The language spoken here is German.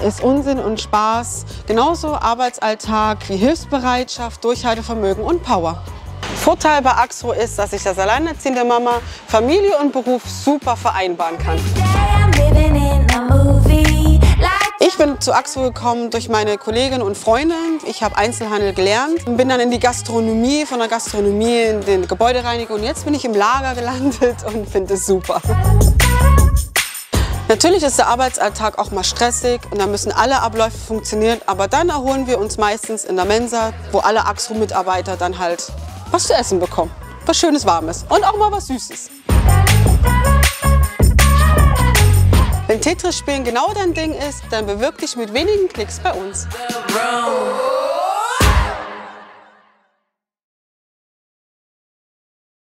ist Unsinn und Spaß, genauso Arbeitsalltag wie Hilfsbereitschaft, Durchhaltevermögen und Power. Vorteil bei Axro ist, dass ich als alleinerziehende Mama Familie und Beruf super vereinbaren kann. Ich bin zu Axo gekommen durch meine Kollegin und Freunde. Ich habe Einzelhandel gelernt und bin dann in die Gastronomie, von der Gastronomie in den Gebäudereinigung und jetzt bin ich im Lager gelandet und finde es super. Natürlich ist der Arbeitsalltag auch mal stressig und da müssen alle Abläufe funktionieren, aber dann erholen wir uns meistens in der Mensa, wo alle Axo-Mitarbeiter dann halt was zu essen bekommen. Was Schönes, Warmes und auch mal was Süßes. Wenn Tetris-Spielen genau dein Ding ist, dann bewirb dich mit wenigen Klicks bei uns.